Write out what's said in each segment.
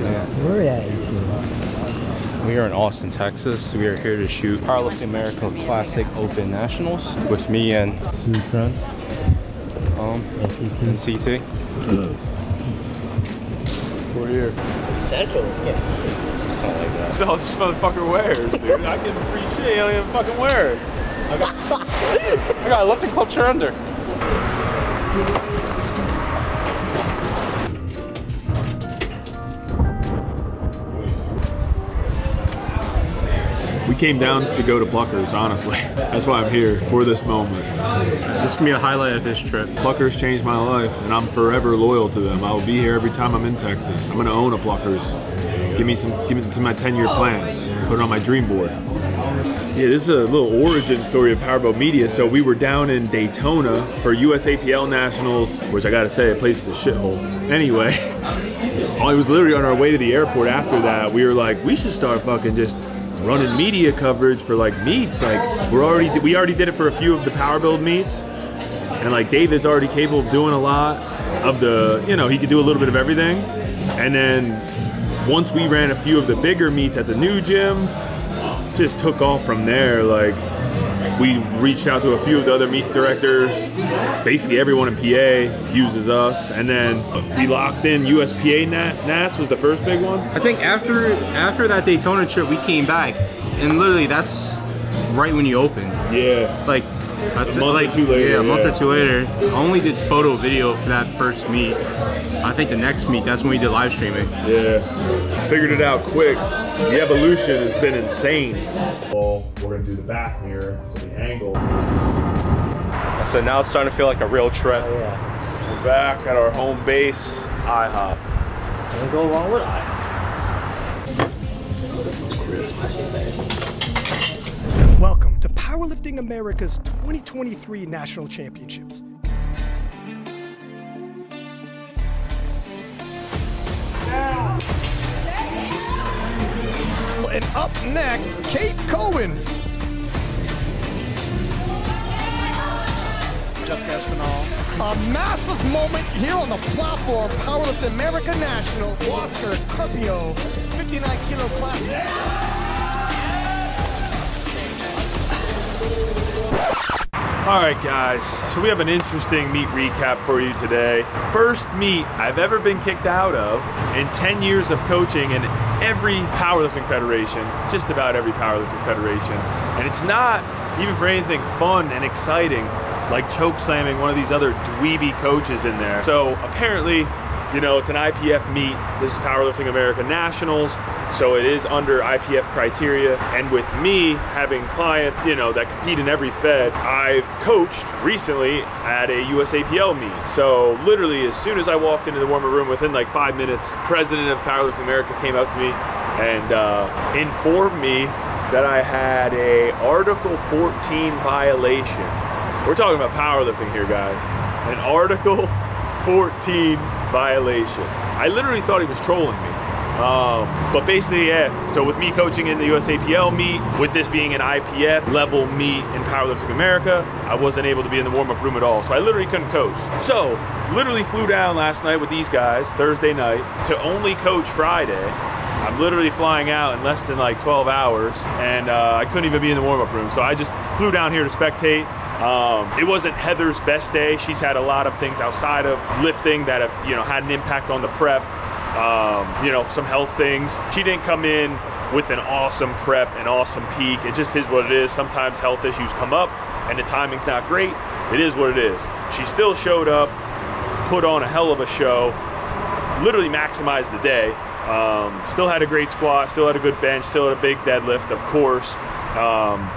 We're at 18. We are in Austin, Texas. We are here to shoot Powerlifting America Classic Open Nationals with me and Sufran. um SET. and CT. We're here. Central. Something like that. That's all this motherfucker wears, dude. I give him free shit. He don't even fucking wear it. I got a lifting club shirt under. Came down to go to Pluckers, honestly. That's why I'm here for this moment. This can be a highlight of this trip. Pluckers changed my life, and I'm forever loyal to them. I will be here every time I'm in Texas. I'm gonna own a Pluckers. Give me some. Give me this is my 10-year plan. Put it on my dream board. Yeah, this is a little origin story of Power Build Media. So we were down in Daytona for USAPL Nationals, which I gotta say, the place is a shithole. Anyway, I was literally on our way to the airport after that. We were like, we should start fucking just running media coverage for like meets. Like we're already we already did it for a few of the Power Build meets, and like David's already capable of doing a lot of the you know he could do a little bit of everything. And then once we ran a few of the bigger meets at the new gym, just took off from there. Like we reached out to a few of the other meet directors. Basically, everyone in PA uses us, and then we locked in USPA Nat, Nats was the first big one. I think after after that Daytona trip, we came back, and literally that's right when you opened. Yeah, Like a month or two later, Yeah, a month yeah. or two later. I only did photo video for that first meet. I think the next meet, that's when we did live streaming. yeah. Figured it out quick. The evolution has been insane. Well, we're gonna do the back mirror, so the angle. So now it's starting to feel like a real trip. Oh, yeah. We're back at our home base, IHOP. Don't go wrong with I. Welcome to Powerlifting America's 2023 National Championships. And up next, Kate Cohen. Jessica Espinal. A massive moment here on the platform, Powerlift America National, Oscar Carpio, 59 kilo class. All right, guys. So we have an interesting meet recap for you today. First meet I've ever been kicked out of in 10 years of coaching in every powerlifting federation, just about every powerlifting federation. And it's not even for anything fun and exciting like choke slamming one of these other dweeby coaches in there. So apparently, you know, it's an IPF meet. This is Powerlifting America Nationals, so it is under IPF criteria. And with me having clients, you know, that compete in every Fed, I've coached recently at a USAPL meet. So literally, as soon as I walked into the warmer room, within like five minutes, president of Powerlifting America came out to me and uh, informed me that I had a Article 14 violation. We're talking about powerlifting here, guys. An Article 14 violation. I literally thought he was trolling me. Um, but basically, yeah. So with me coaching in the USAPL meet, with this being an IPF level meet in Powerlifting America, I wasn't able to be in the warm-up room at all. So I literally couldn't coach. So literally flew down last night with these guys, Thursday night, to only coach Friday. I'm literally flying out in less than like 12 hours, and uh, I couldn't even be in the warm-up room. So I just flew down here to spectate. Um, it wasn't Heather's best day. She's had a lot of things outside of lifting that have, you know, had an impact on the prep. Um, you know, some health things. She didn't come in with an awesome prep, an awesome peak. It just is what it is. Sometimes health issues come up, and the timing's not great. It is what it is. She still showed up, put on a hell of a show, literally maximized the day. Um, still had a great squat, still had a good bench, still had a big deadlift, of course. Um,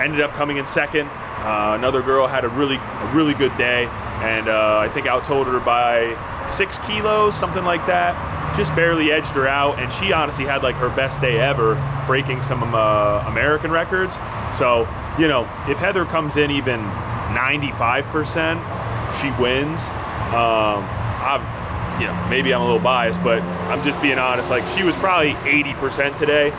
ended up coming in second. Uh, another girl had a really, a really good day, and uh, I think outtotaled her by six kilos, something like that. Just barely edged her out, and she honestly had like her best day ever, breaking some uh, American records. So, you know, if Heather comes in even 95%, she wins. Um, I've, you know, maybe I'm a little biased, but I'm just being honest. Like she was probably 80% today.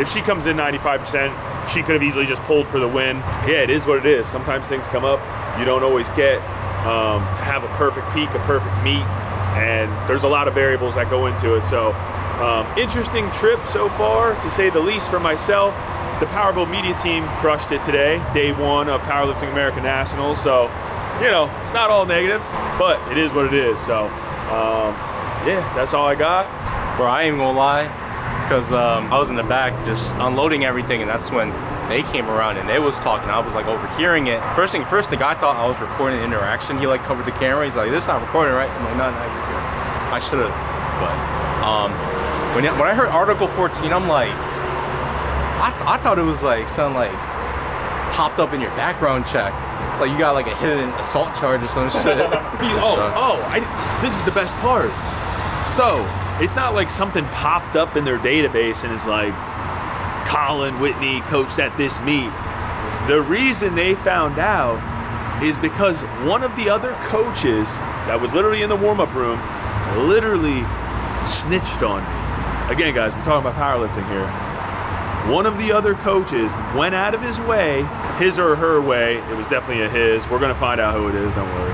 If she comes in 95%, she could have easily just pulled for the win. Yeah, it is what it is. Sometimes things come up you don't always get um, to have a perfect peak, a perfect meet. and there's a lot of variables that go into it. So, um, interesting trip so far, to say the least, for myself. The Powerbuild media team crushed it today, day one of Powerlifting American Nationals. So, you know, it's not all negative, but it is what it is. So, um, yeah, that's all I got. Bro, I ain't gonna lie, because um, I was in the back just unloading everything, and that's when they came around and they was talking. I was like overhearing it. First thing first, the guy thought I was recording the interaction. He like covered the camera. He's like, "This is not recording, right?" I'm like, "No, no, you're good." I should have, but um, when when I heard Article 14, I'm like, I, th- I thought it was like something like popped up in your background check, like you got like a hidden assault charge or some shit. Oh, oh, I, this is the best part. So, it's not like something popped up in their database and is like, Collin Whitney coached at this meet. The reason they found out is because one of the other coaches that was literally in the warm up room literally snitched on me. Again, guys, we're talking about powerlifting here. One of the other coaches went out of his way, his or her way, it was definitely a his. We're going to find out who it is, don't worry.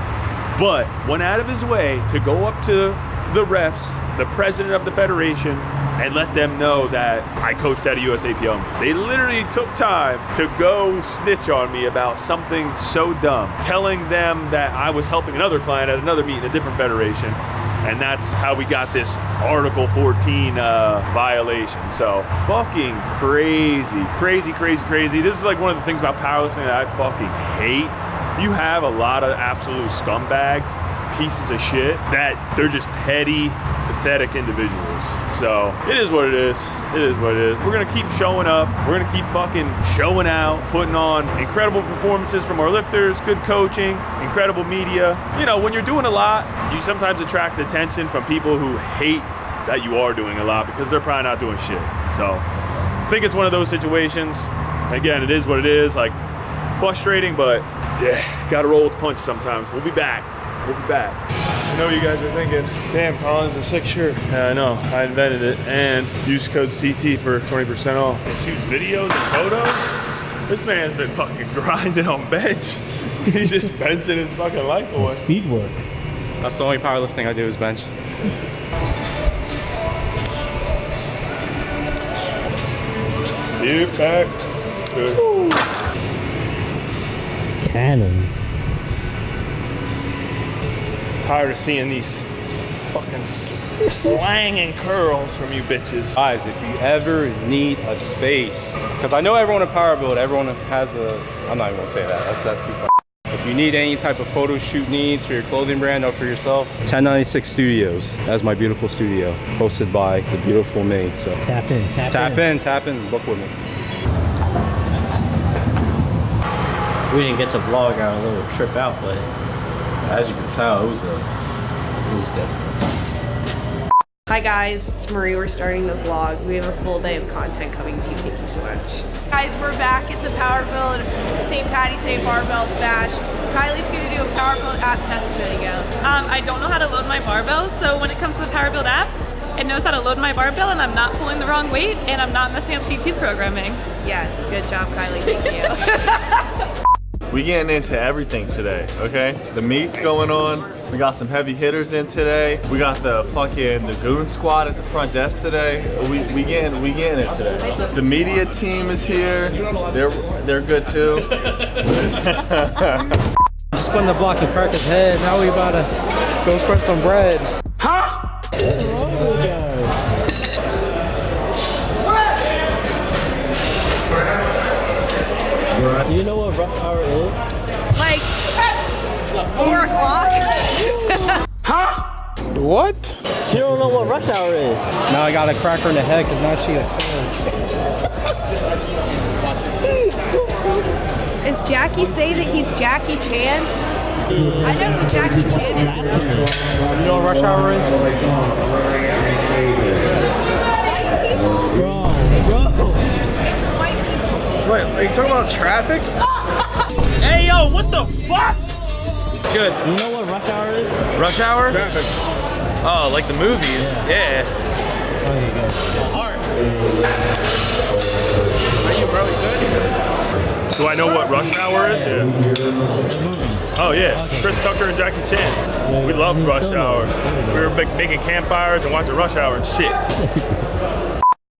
But went out of his way to go up to the refs, the president of the federation, and let them know that I coached at a USAPL. They literally took time to go snitch on me about something so dumb, telling them that I was helping another client at another meet in a different federation. And that's how we got this Article 14 uh, violation. So fucking crazy, crazy, crazy, crazy. This is like one of the things about powerlifting that I fucking hate. You have a lot of absolute scumbag pieces of shit that they're just petty, pathetic individuals. So it is what it is. It is what it is. We're gonna keep showing up. We're gonna keep fucking showing out, putting on incredible performances from our lifters, good coaching, incredible media. You know, when you're doing a lot, you sometimes attract attention from people who hate that you are doing a lot because they're probably not doing shit. So I think it's one of those situations. Again, it is what it is. Like frustrating, but yeah, gotta roll with the punch sometimes. We'll be back. We'll be back. I know what you guys are thinking. Damn, Collins, a sick shirt. Yeah, I know. I invented it. And use code CT for 20% off. And shoots videos and photos. This man's been fucking grinding on bench. He's just benching his fucking life away. Speed work. That's the only powerlifting I do is bench. Yep, back. Good. Cannons. Tired of seeing these fucking sl- slang and curls from you bitches. Guys, if you ever need a space, because I know everyone in Power Build, everyone has a, I'm not even gonna say that, that's, that's too far. If you need any type of photo shoot needs for your clothing brand or for yourself, 1096 Studios. That's my beautiful studio, hosted by the beautiful me. So Tap in, tap, tap in, tap in, book with me. We didn't get to vlog our little trip out, but as you can tell, it was a, it was different. Hi guys, it's Marie. We're starting the vlog. We have a full day of content coming to you. Thank you so much. Guys, we're back at the Power Build St. Patty's Day Barbell Bash. Kylie's gonna do a Power Build app test video. Um, I don't know how to load my barbell, so when it comes to the Power Build app, it knows how to load my barbell and I'm not pulling the wrong weight and I'm not messing up CT's programming. Yes, good job, Kylie. Thank you. We getting into everything today, okay? The meet's going on. We got some heavy hitters in today. We got the fucking the goon squad at the front desk today. We we getting we getting it today. The media team is here. They're they're good too. Spun the block and crack his head. Now we about to go spread some bread. Huh? Do you know what rush hour is? like, four o'clock? huh? What? She don't know what rush hour is. Now I got a cracker in the head because now she a fan. Is Jackie say that he's Jackie Chan? I know who Jackie Chan is though. You know what rush hour is? Bro, bro. Wait, are you talking about traffic? Hey yo, what the fuck? It's good. You know what rush hour is? Rush hour? Traffic. Oh, like the movies? Yeah. Oh, you go. Are you bro? You good? Do I know what Rush Hour is? Yeah. Oh yeah, Chris Tucker and Jackie Chan. We loved Rush Hour. We were making campfires and watching Rush Hour and shit.